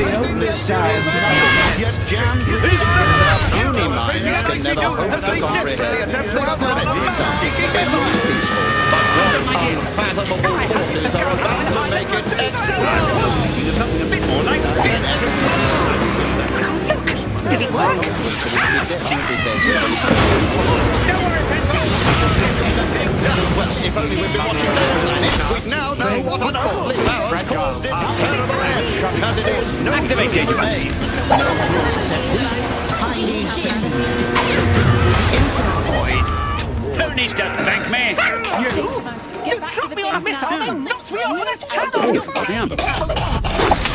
Himalayas are peaceful. We're the only stars yet secrets our puny minds can never hope to comprehend. This planet is peaceful, but what unfathomable forces are about to make it explode. Something a bit more like this. Did it work? Well, if only we'd been watching that planet, we'd now know what unearthly powers caused its terrible end. As it is, no Activate proof data remains. Except this tiny sand. No need to thank me. You dropped me on a missile, then knocked me off the channel!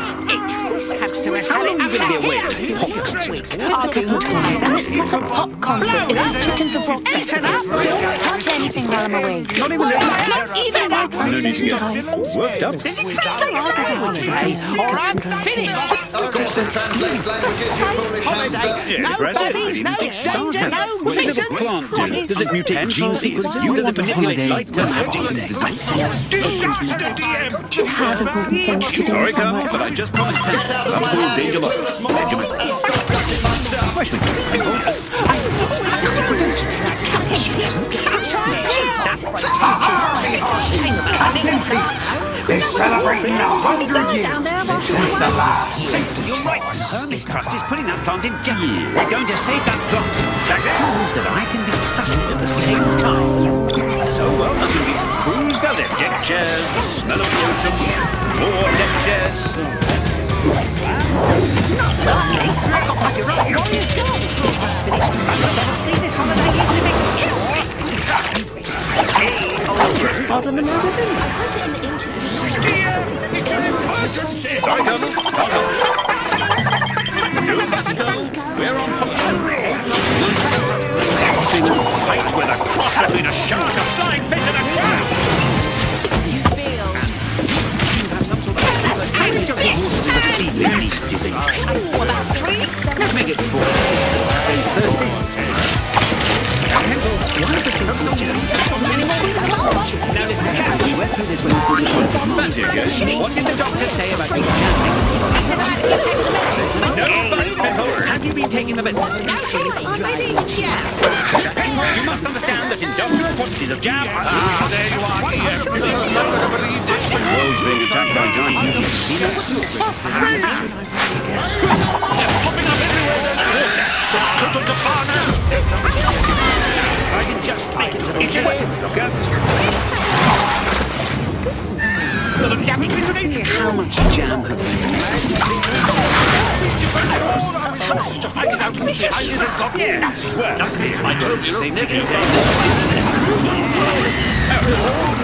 I. That's it! This hamster has How long are you going to to be away here! this week? Just a couple of times, and it's not a pop concert, it's a chickens of rock festival. Don't touch anything while I'm away. Not even Not even my translation device. worked up. Does it translate holiday? Or I'm finished! Of course it translates languages, you foolish hamster. Yeah, impressive. I didn't think Sartre. What does a plant do? Does it mutate gene sequences? Does it manipulate light and objects into design? Disaster DM! Do you have important things to do Sorry, somewhere Colonel, but I just promised. I'm called Danger Mouse. Danger Mouse. And stop touching my stuff. Question. Yes. They're celebrating a hundred years since the last safety You're right. Hermes Trust is putting that plant in jeopardy. We're going to save that plant. That proves that I can be trusted at the same time. So, well, nothing beats a cruise, does it? Deck chairs, the smell of the autumn, more deck chairs. Oh, I've got bloody right, one is gone! Finished. I must never see this holiday even if it kills me! Pardon the murder, It's Colonel. Colonel. No, Master Colonel. We're on holiday. Boxing fight with a cross between a shark, it Matthew, what did the doctor say about you jamming? He said I had to get taken to medicine. No, buts, Pepper. Have you been taking the medicine? No, I'm ready, yeah. You must understand that industrial quantities of jam... Ah, there you are, dear. You're not going to believe this. The world's being attacked by giant mutants. See that? They're popping up everywhere there's water. The total Japan I can just make it to the kids, Locker. How much jam have. Yes, well, luckily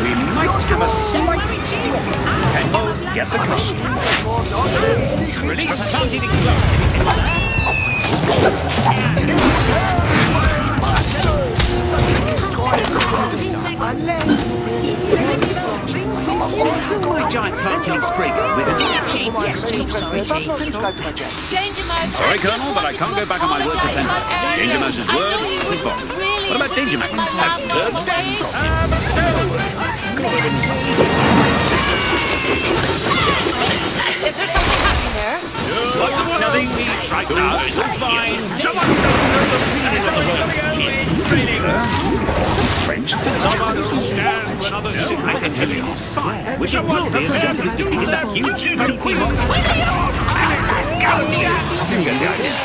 We might have a slight... Tempo, get the cost. Release planting explosive. Also my giant planting sprig with a Danger Mouse. Sorry, Colonel, but I can't go back on my word to Fender. Danger Mouse's word is bond. What about Danger Mouse? Have you heard that? Is there something happening there? Nothing. We tried now. It's all fine. Someone doesn't know the meaning of the word kid training. Sit. I can tell you. Fine. Which will be a certain to do that huge funky monster.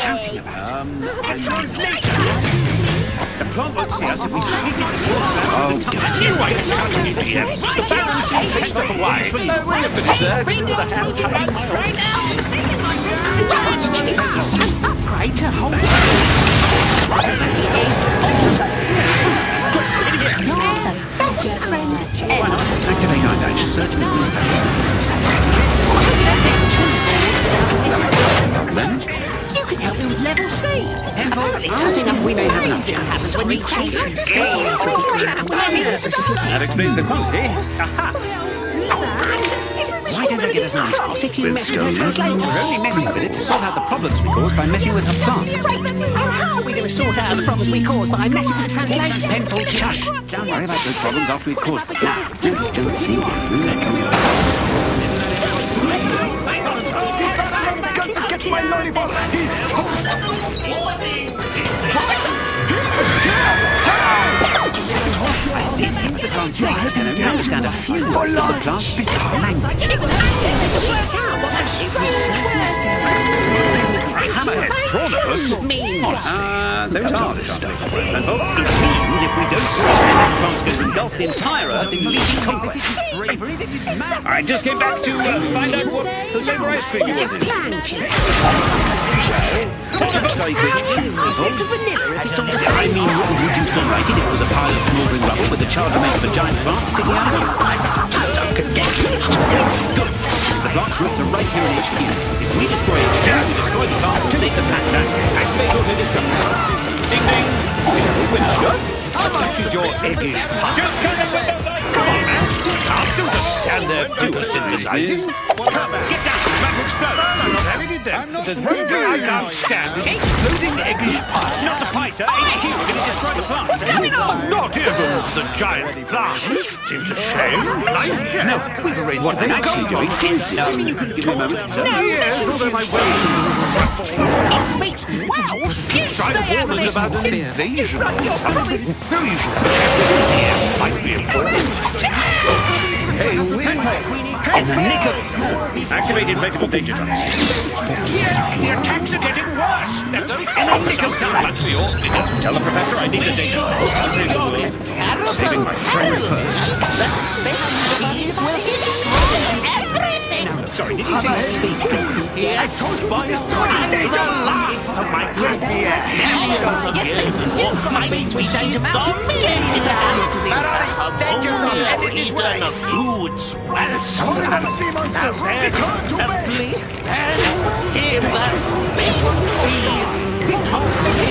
Shouting about. Um, the plant won't see us if we sneak into spots oh, You shouting into DMs. The Baron to step away. No, we're finished there. Bring your ropes right now! See if I can do it! An upgrade to hold Best friend Why not? Activate our dash. Search me. You can help me with level C. Envo, we may have enough It happens when you change your That explains the quantity. Aha! Why don't think it has nice house if you With mess with her stone. translator? We're only messing with it to sort out the problems we caused by messing with her plant. Great! And how are we going to sort out the problems we caused by messing with the translation? Penfold, shush! Don't worry about those problems after we've caused them. Now, let's go and see what's really coming up. Get my lollipop! It seems the translator can only understand a few words of the plant's specific language. It was hopeless to work out what those strange words Hammerhead Prawnopus? mean. Uh, those are the stuff. Penfold, it means if we don't stop it, that plant's going to engulf the entire Earth in bleeding conquest. Bravery, this is mad. I just came back to uh, find out what flavor ice cream you wanted. Plan, Chief. Very rich cube, Penfold. I mean, would you still like it if it was a pile of smouldering rubble with the charred remains of a giant plant sticking out of it? Don't get finished. Good. Because the plant's roots are right here in HQ. If we destroy HQ, we destroy the plant and take the pack back. Activate auto-destruct. Ding ding! We have a winner. How much is your eggish punch? Just come in with those ice Come on, man. I'll do the stand there photosynthesizing. Get down, to explode. There's one thing I can't stand is exploding eggish punch. Not the pie, sir. HQ, we're going to destroy the plant. Coming on! Not even the giant plant. Seems a shame. Nice chap. No, we've arranged what I'm actually doing is... I mean, you can give me a moment, sir. No, Yes, although my way It speaks Welsh. You trying to stay out of us this. about an You invasion run your something. promise. No, you should check with him here. Might be important. Hey, we're In the nick of time. Activate inflatable danger traps. Yeah, the attacks are getting worse. In the nick of time. That's the order. Tell the professor I need the data. I'll save the world. Saving my friend first. The space will destroy everything. Sorry, did you say space bees? Yes, by destroying The last of my great Millions of years in what my species dominated the galaxy. Danger zone! Only this way! eaten of huge swells. Someone have a sea monster! They can't do A it! flea and the space bees. Intoxicated by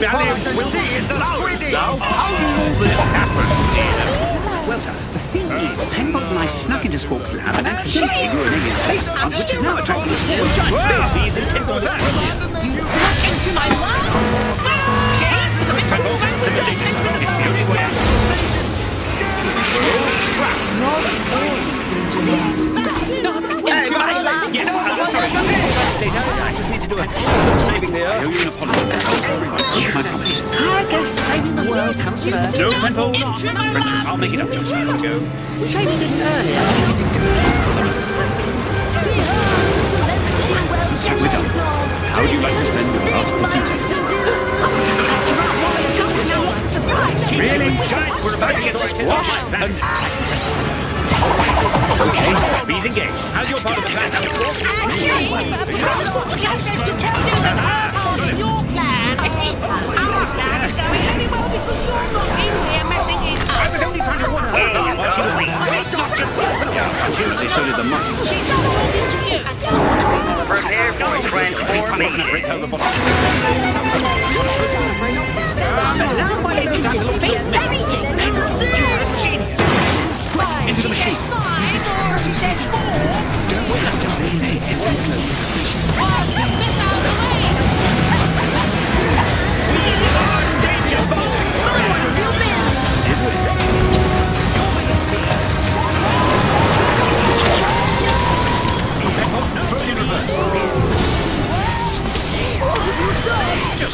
don't know, boss. All I can see is the squiddy! How will this happen? Well, sir, the thing is, Penfold and I snuck into Squawk's lab and accidentally grew an alien space plant, which is now attracting a swarm of giant space bees and tendrils. You snuck into my lab! Chief, it's a bit too bad for the sense with the science now. Yes, uh, sorry. I just need to do a saving the earth. My. No, Penfold. Friendship, I'll make it up to go. Shame we didn't. How would you like to spend the last 15 seconds? Really, we're about to get squashed. Okay. bees engaged. How's your part of the plan? Into the machine.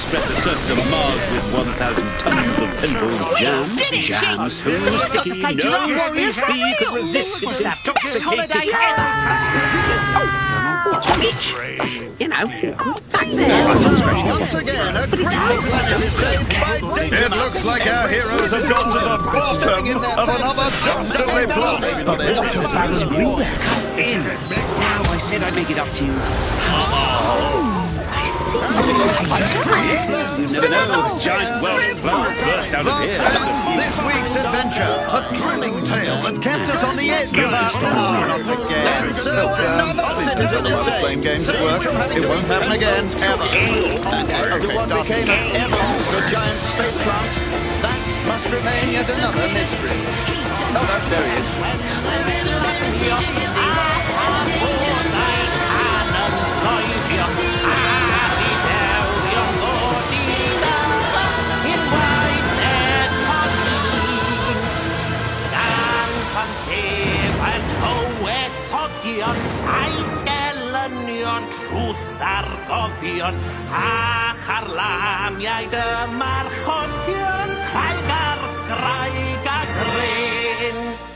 Spread the surface of Mars with 1,000 tons of Penfold jam. did it, Jam Chief. so We've got sticky, to play no Giraffe space Warriors for bee could real. resist This its was the best holiday intoxicating ever. Oh, which, you know, back there. Once again, a great planet is saved by danger. It looks like our heroes have got to the bottom of another dastardly plot. In. Now I said I'd make it up to you. I see you never know, giant Welsh flower burst out of here. this week's adventure. A thrilling tale that kept us on the edge of our power. And so another citizen is. Playing games at work. It won't happen again, ever. And as to what became of Evans, the giant space plant, that must remain yet another mystery. Oh, there he is. brofion a charlamiau dy marchodion, craig ar graig a grin.